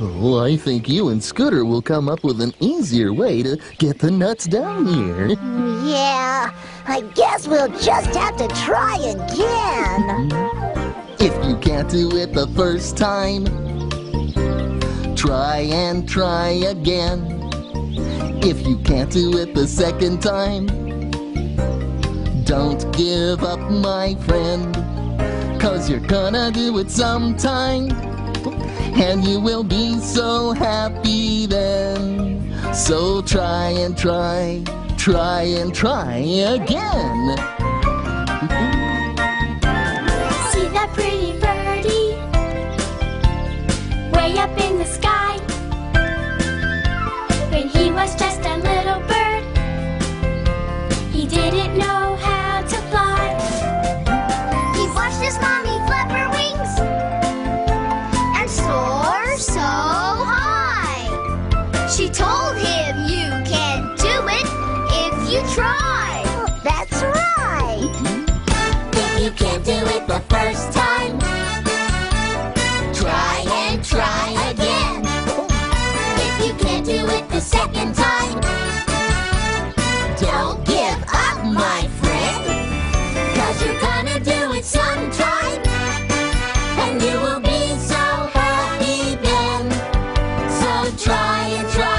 Oh, I think you and Scooter will come up with an easier way to get the nuts down here. Yeah, I guess we'll just have to try again. If you can't do it the first time, try and try again. If you can't do it the second time, don't give up, my friend. Cause you're gonna do it sometime, and you will be so happy then. So try and try, try and try again. See that pretty birdie way up in the sky? When he was just try. That's right. If you can't do it the first time, try and try again. If you can't do it the second time, don't give up, my friend. Cause you're gonna do it sometime. And you will be so happy then. So try and try.